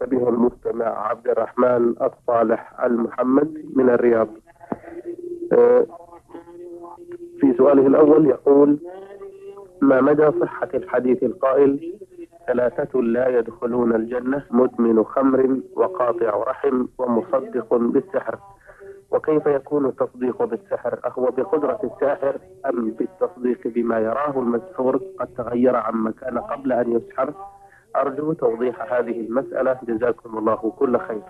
به المستمع عبد الرحمن الصالح المحمد من الرياض. آه، في سؤاله الأول يقول ما مدى صحة الحديث القائل ثلاثة لا يدخلون الجنة مدمن خمر وقاطع رحم ومصدق بالسحر وكيف يكون التصديق بالسحر أهو بقدرة الساحر أم بالتصديق بما يراه المسحور؟ قد تغير عما كان قبل أن يسحر أرجو توضيح هذه المسألة. جزاكم الله كل خير.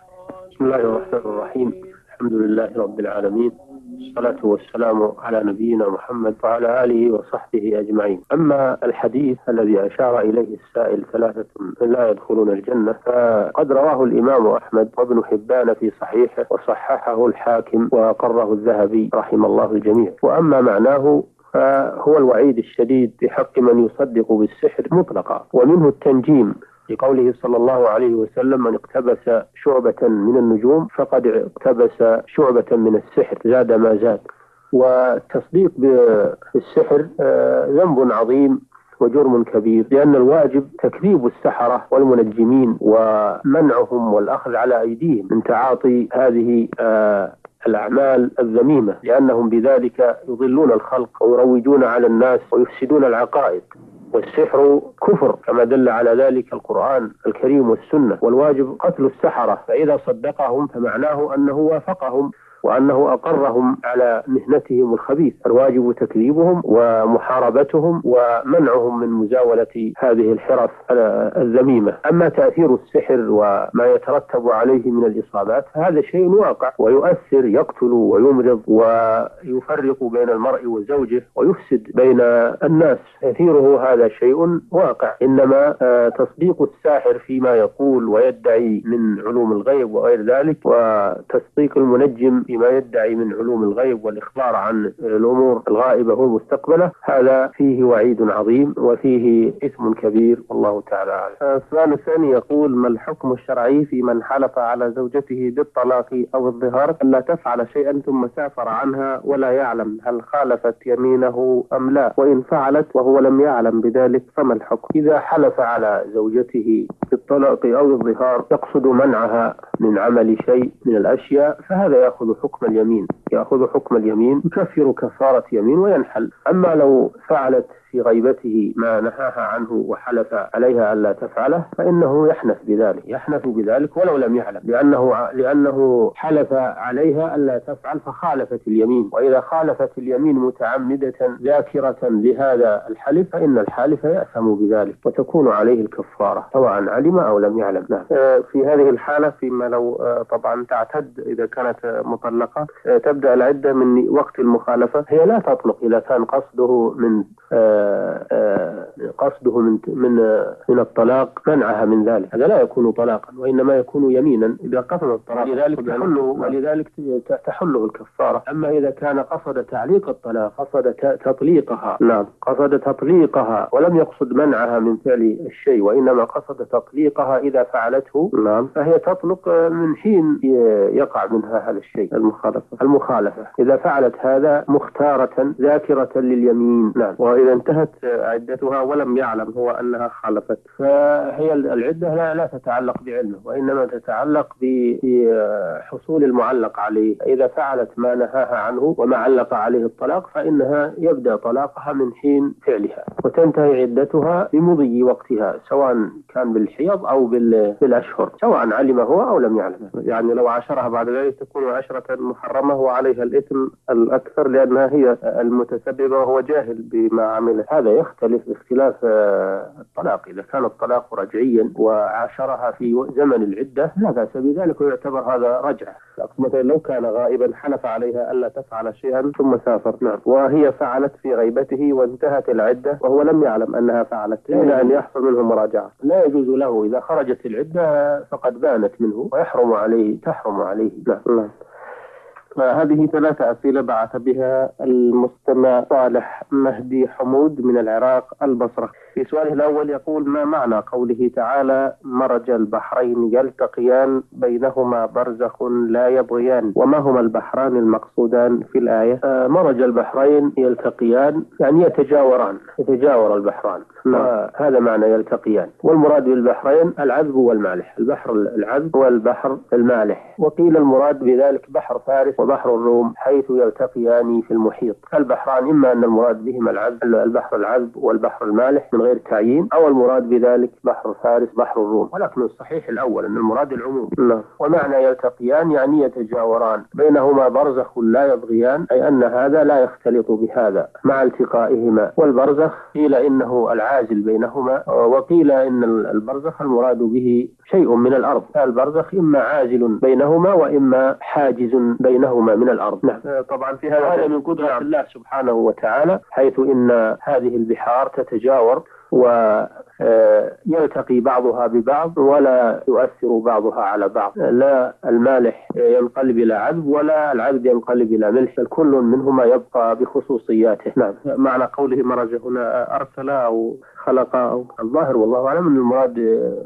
بسم الله الرحمن الرحيم. الحمد لله رب العالمين. الصلاة والسلام على نبينا محمد وعلى آله وصحبه أجمعين. أما الحديث الذي أشار إليه السائل ثلاثة لا يدخلون الجنة فقد رواه الإمام أحمد وابن حبان في صحيحه وصححه الحاكم وأقره الذهبي رحم الله الجميع وأما معناه فهو الوعيد الشديد بحق من يصدق بالسحر مطلقا. ومنه التنجيم لقوله صلى الله عليه وسلم من اقتبس شعبة من النجوم فقد اقتبس شعبة من السحر. زاد ما زاد. والتصديق بالسحر آه، ذنب عظيم وجرم كبير لأن الواجب تكذيب السحرة والمنجمين ومنعهم والأخذ على أيديهم من تعاطي هذه آه، الأعمال الذميمة لأنهم بذلك يضلون الخلق ويروجون على الناس ويفسدون العقائد. والسحر كفر كما دل على ذلك القرآن الكريم والسنة. والواجب قتل السحرة فإذا صدقهم فمعناه أنه وافقهم. وأنه أقرهم على مهنتهم الخبيث. الواجب تكذيبهم ومحاربتهم ومنعهم من مزاولة هذه الحرف الذميمة. أما تأثير السحر وما يترتب عليه من الإصابات فهذا شيء واقع. ويؤثر يقتل ويمرض ويفرق بين المرء وزوجه ويفسد بين الناس. تأثيره هذا شيء واقع. إنما آه، تصديق الساحر فيما يقول ويدعي من علوم الغيب وغير ذلك وتصديق المنجم فيما يدعي من علوم الغيب والإخبار عن الأمور الغائبة والمستقبلة هذا فيه وعيد عظيم وفيه إثم كبير والله تعالى أعلم. السؤال الثاني يقول ما الحكم الشرعي في من حلف على زوجته بالطلاق أو الظهار؟ ألا تفعل شيئا ثم سافر عنها ولا يعلم هل خالفت يمينه أم لا وإن فعلت وهو لم يعلم بذلك فما الحكم؟ إذا حلف على زوجته بالطلاق أو الظهار يقصد منعها من عمل شيء من الأشياء فهذا يأخذ حكم اليمين يأخذ حكم اليمين يكفر كفارة يمين وينحل. أما لو فعلت في غيبته ما نهاها عنه وحلف عليها ألا تفعله فإنه يحنث بذلك يحنث بذلك ولو لم يعلم لأنه لأنه حلف عليها ألا تفعل فخالفت اليمين وإذا خالفت اليمين متعمدة ذاكرة لهذا الحلف فإن الحالف يأثم بذلك وتكون عليه الكفارة سواء علم أو لم يعلم نعم. آه، في هذه الحالة فيما لو آه، طبعا تعتد إذا كانت مطلقة آه، تبدأ العدة من وقت المخالفة هي لا تطلق إذا كان قصده من قصده من من من الطلاق منعها من ذلك هذا لا يكون طلاقا وإنما يكون يمينا إذا قصد الطلاق. ولذلك تحله ولذلك تحله الكفارة. أما إذا كان قصد تعليق الطلاق قصد تطليقها. نعم. قصد تطليقها ولم يقصد منعها من فعل الشيء وإنما قصد تطليقها إذا فعلته. نعم. فهي تطلق من حين يقع منها هذا الشيء. المخالفة. المخالفة. إذا فعلت هذا مختارة ذاكرة لليمين. نعم. وإذا انتهت عدتها ولم يعلم هو أنها خالفت. فهي العدة لا, لا تتعلق بعلمه وإنما تتعلق بحصول المعلق عليه. إذا فعلت ما نهاها عنه وما علق عليه الطلاق فإنها يبدأ طلاقها من حين فعلها. وتنتهي عدتها بمضي وقتها سواء كان بالحيض أو بالأشهر سواء علم هو أو لم يعلم يعني لو عاشرها بعد ذلك تكون عشرة محرمة وعليها الإثم الأكثر لأنها هي المتسببة وهو جاهل بما هذا يختلف باختلاف آه، الطلاق. إذا كان الطلاق رجعيا وعاشرها في زمن العدة لا بأس بذلك ويعتبر هذا رجعة. مثلا لو كان غائبا حلف عليها ألا تفعل شيئا ثم سافر. نعم. وهي فعلت في غيبته وانتهت العدة وهو لم يعلم أنها فعلت. إلا أن يحصل منه مراجعة. لا يجوز له إذا خرجت العدة فقد بانت منه ويحرم عليه تحرم عليه. نعم, نعم. هذه ثلاثة أسئلة بعث بها المستمع صالح مهدي حمود من العراق البصرة في سؤاله الأول يقول ما معنى قوله تعالى مرج البحرين يلتقيان بينهما برزخ لا يبغيان وما هما البحران المقصودان في الآية؟ آه مرج البحرين يلتقيان يعني يتجاوران يتجاور البحران. نعم. هذا معنى يلتقيان. والمراد بالبحرين العذب والمالح. البحر العذب والبحر المالح. وقيل المراد بذلك بحر فارس وبحر الروم حيث يلتقيان في المحيط. البحران إما أن المراد بهما العذب البحر العذب والبحر المالح من غير تعيين أو المراد بذلك بحر فارس بحر الروم. ولكن الصحيح الأول أن المراد العموم. نعم. ومعنى يلتقيان يعني يتجاوران. بينهما برزخ لا يبغيان أي أن هذا لا يختلط بهذا مع التقائهما. والبرزخ قيل إنه العازل بينهما وقيل إن البرزخ المراد به شيء من الأرض. البرزخ إما عازل بينهما وإما حاجز بينهما من الأرض. نعم. طبعا في هذا من قدرة نعم. الله سبحانه وتعالى. حيث إن هذه البحار تتجاور و ويلتقي بعضها ببعض ولا يؤثر بعضها على بعض. لا المالح ينقلب إلى عذب ولا العذب ينقلب إلى ملح كل منهما يبقى بخصوصياته. نعم. معنى قوله مرج هنا أرسل أو خلق أو الظاهر والله أعلم أن المراد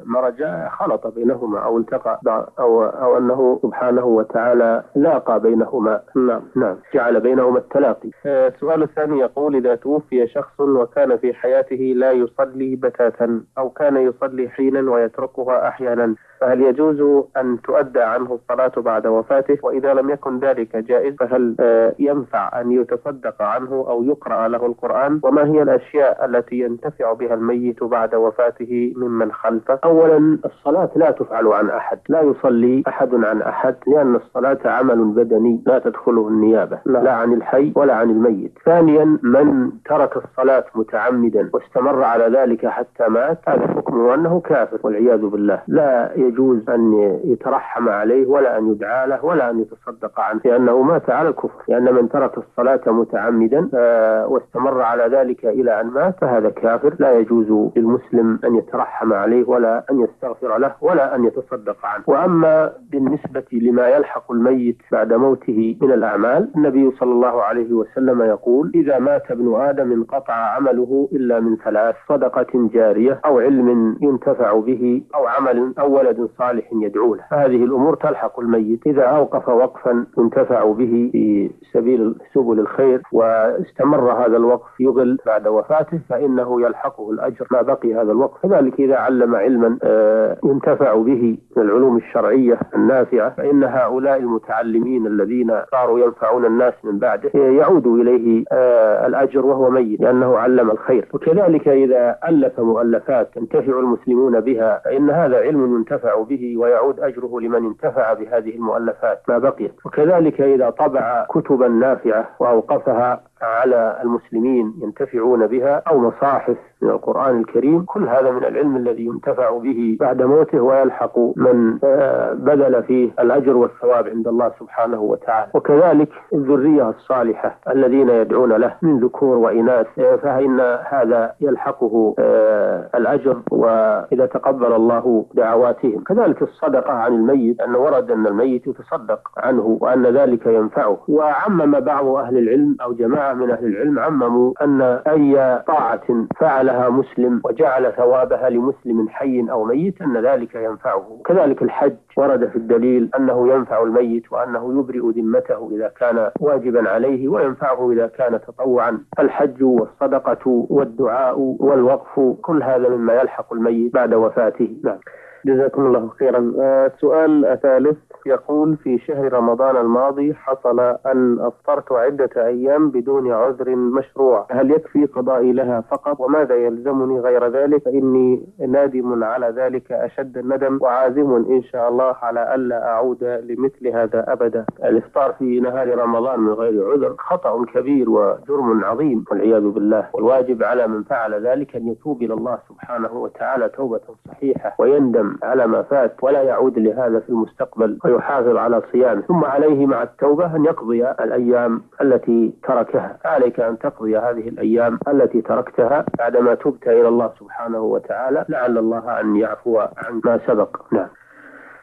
مرج خلط بينهما أو التقى أو أو أنه سبحانه وتعالى لاقى بينهما. نعم. نعم. جعل بينهما التلاقي. السؤال الثاني يقول إذا توفي شخص وكان في حياته لا يصلي بتاتا. أو كان يصلي حينا ويتركها أحيانا. فهل يجوز أن تؤدى عنه الصلاة بعد وفاته؟ وإذا لم يكن ذلك جائز فهل آه، ينفع أن يتصدق عنه أو يقرأ له القرآن؟ وما هي الأشياء التي ينتفع بها الميت بعد وفاته ممن خلفه؟ أولا الصلاة لا تفعل عن أحد لا يصلي أحد عن أحد لأن الصلاة عمل بدني لا تدخله النيابة لا, عن الحي ولا عن الميت. ثانيا من ترك الصلاة متعمدا واستمر على ذلك حتى مات هذا حكمه أنه كافر والعياذ بالله. لا يجوز أن يترحم عليه ولا أن يدعى له ولا أن يتصدق عنه لأنه مات على الكفر لأن من ترك الصلاة متعمدا آه، واستمر على ذلك إلى أن مات فهذا كافر لا يجوز للمسلم أن يترحم عليه ولا أن يستغفر له ولا أن يتصدق عنه. وأما بالنسبة لما يلحق الميت بعد موته من الأعمال النبي صلى الله عليه وسلم يقول إذا مات ابن آدم انقطع عمله إلا من ثلاث صدقة جارية أو علم ينتفع به أو عمل أو ولد صالح يدعو له. هذه الأمور تلحق الميت. إذا أوقف وقفا ينتفع به في سبيل سبل الخير واستمر هذا الوقف يغل بعد وفاته فإنه يلحقه الأجر. ما بقي هذا الوقف. كذلك إذا علم علما آه، ينتفع به من العلوم الشرعية النافعة فإن هؤلاء المتعلمين الذين صاروا ينفعون الناس من بعده يعود إليه آه، الأجر وهو ميت لأنه علم الخير. وكذلك إذا ألف مؤلفات ينتفع المسلمون بها فإن هذا علم ينتفع به ويعود أجره لمن انتفع بهذه المؤلفات ما بقيت. وكذلك إذا طبع كتبا نافعة وأوقفها على المسلمين ينتفعون بها أو مصاحف من القرآن الكريم. كل هذا من العلم الذي ينتفع به بعد موته ويلحق من آه، بذل فيه الأجر والثواب عند الله سبحانه وتعالى. وكذلك الذرية الصالحة الذين يدعون له من ذكور وإناث آه، فإن هذا يلحقه آه، الأجر وإذا تقبل الله دعواتهم. كذلك الصدقة عن الميت أن ورد أن الميت يتصدق عنه وأن ذلك ينفعه. وعمم بعض أهل العلم أو جماعة من أهل العلم عمموا أن أي طاعة فعلها مسلم وجعل ثوابها لمسلم حي أو ميت أن ذلك ينفعه. كذلك الحج ورد في الدليل أنه ينفع الميت وأنه يبرئ ذمته إذا كان واجبا عليه وينفعه إذا كان تطوعا. الحج والصدقة والدعاء والوقف كل هذا مما يلحق الميت بعد وفاته. نعم. جزاكم الله خيرا. السؤال آه، الثالث يقول في شهر رمضان الماضي حصل أن أفطرت عدة أيام بدون عذر مشروع. هل يكفي قضائي لها فقط؟ وماذا يلزمني غير ذلك؟ فإني نادم على ذلك أشد الندم وعازم إن شاء الله على ألا أعود لمثل هذا أبدا. الإفطار في نهار رمضان من غير عذر خطأ كبير وجرم عظيم والعياذ بالله. والواجب على من فعل ذلك أن يتوب إلى الله سبحانه وتعالى توبة صحيحة ويندم على ما فات ولا يعود لهذا في المستقبل ويحافظ على صيامه. ثم عليه مع التوبة أن يقضي الأيام التي تركها. عليك أن تقضي هذه الأيام التي تركتها بعدما تبت إلى الله سبحانه وتعالى. لعل الله أن يعفو عن ما سبق. نعم.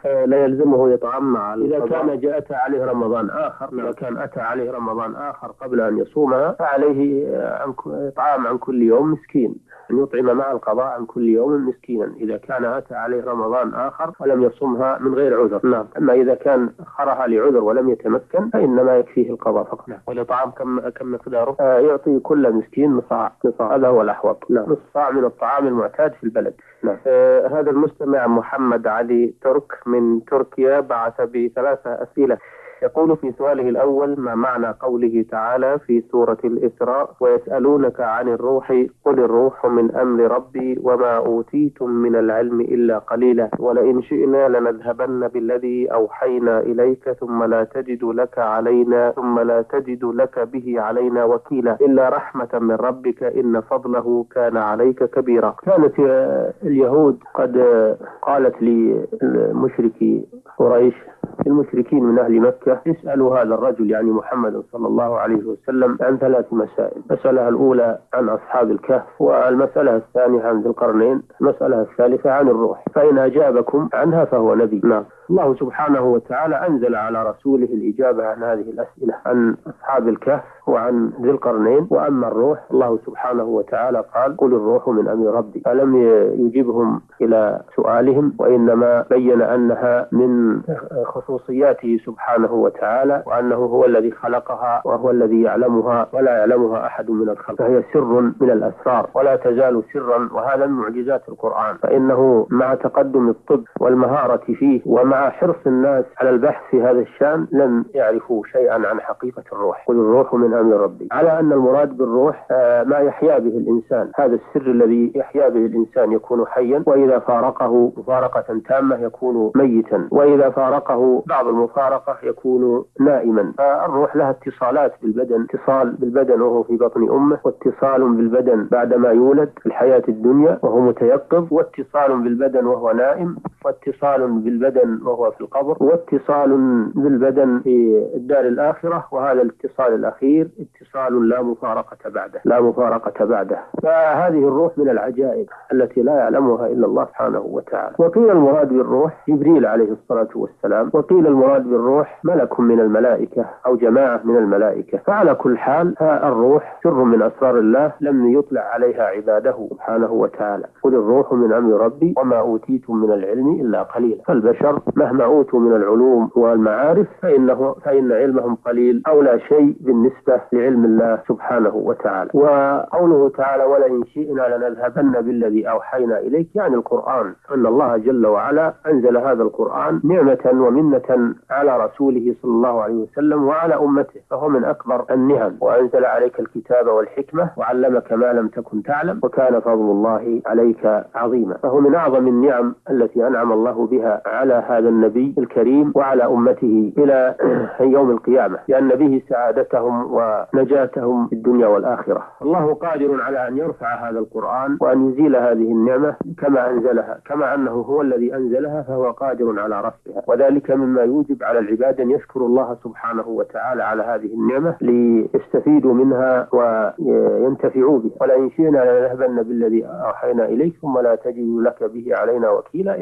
لا يلزمه يطعم مع إذا كان أتى عليه رمضان آخر. إذا كان أتى عليه رمضان آخر قبل أن يصومها فعليه إطعام عن كل يوم مسكين. أن يطعم مع القضاء عن كل يوم مسكينا. إذا كان أتى عليه رمضان آخر ولم يصمها من غير عذر. نعم. أما إذا كان أخرها لعذر ولم يتمكن فإنما يكفيه القضاء فقط. نعم. والإطعام كم كم مقداره؟ آه يعطي كل مسكين نصاع. نصاع. هذا هو الأحوط. نعم. نص صاع من الطعام المعتاد في البلد. نعم آه هذا المستمع محمد علي ترك من تركيا بعث بثلاثة أسئلة. يقول في سؤاله الأول ما معنى قوله تعالى في سورة الإسراء ويسألونك عن الروح قل الروح من أمر ربي وما أوتيتم من العلم إلا قليلا ولئن شئنا لنذهبن بالذي أوحينا إليك ثم لا تجد لك علينا ثم لا تجد لك به علينا وكيلا إلا رحمة من ربك إن فضله كان عليك كبيرا. كانت اليهود قد قالت لمشركي قريش المشركين من أهل مكة اسألوا هذا الرجل يعني محمد صلى الله عليه وسلم عن ثلاث مسائل. المسألة الأولى عن أصحاب الكهف والمسألة الثانية عن ذي القرنين المسألة الثالثة عن الروح. فإن أجابكم عنها فهو نبي. نعم. الله سبحانه وتعالى أنزل على رسوله الإجابة عن هذه الأسئلة عن أصحاب الكهف وعن ذي القرنين وأما الروح. الله سبحانه وتعالى قال قل الروح من أمر ربي. فلم يجيبهم إلى سؤالهم؟ وإنما بين أنها من خصوصياته سبحانه وتعالى وأنه هو الذي خلقها وهو الذي يعلمها ولا يعلمها أحد من الخلق. فهي سر من الأسرار ولا تزال سرا وهذا من معجزات القرآن. فإنه مع تقدم الطب والمهارة فيه ومع حرص الناس على البحث في هذا الشأن لم يعرفوا شيئا عن حقيقة الروح. قل الروح من أمر ربي. على أن المراد بالروح آه، ما يحيا به الإنسان. هذا السر الذي يحيا به الإنسان يكون حيا وإذا فارقه مفارقة تامة يكون ميتا. وإذا فارقه بعض المفارقة يكون نائما. فالروح لها اتصالات بالبدن اتصال بالبدن وهو في بطن أمه واتصال بالبدن بعدما يولد في الحياة الدنيا وهو متيقظ واتصال بالبدن وهو نائم واتصال بالبدن وهو في القبر واتصال بالبدن في الدار الآخرة وهذا الاتصال الأخير اتصال لا مفارقة بعده لا مفارقة بعده. فهذه الروح من العجائب التي لا يعلمها إلا الله سبحانه وتعالى. وقيل المراد بالروح جبريل عليه الصلاة والسلام وقيل المراد بالروح ملك من الملائكة أو جماعة من الملائكة. فعلى كل حال الروح سر من أسرار الله لم يطلع عليها عباده سبحانه وتعالى. قل الروح من أمر ربي وما أوتيتم من العلم إلا قليلا. فالبشر مهما أوتوا من العلوم والمعارف فإنه فإن علمهم قليل أو لا شيء بالنسبة لعلم الله سبحانه وتعالى. وقوله تعالى ولئن شئنا لنذهبن بالذي أوحينا إليك يعني القرآن أن الله جل وعلا أنزل هذا القرآن نعمة ومنة على رسوله صلى الله عليه وسلم وعلى أمته فهو من أكبر النعم. وأنزل عليك الكتاب والحكمة وعلمك ما لم تكن تعلم وكان فضل الله عليك عظيما. فهو من أعظم النعم التي أنعم الله بها على هذا النبي الكريم وعلى أمته إلى يوم القيامة لأن به سعادتهم ونجاتهم في الدنيا والآخرة. الله قادر على أن يرفع هذا القرآن وأن يزيل هذه النعمة كما أنزلها. كما أنه هو الذي أنزلها فهو قادر على رفعها. وذلك مما يوجب على العباد أن يشكروا الله سبحانه وتعالى على هذه النعمة ليستفيدوا منها وينتفعوا بها. ولئن شئنا لنذهبن بالذي أوحينا إليك ثم لا تجد لك به علينا وكيلا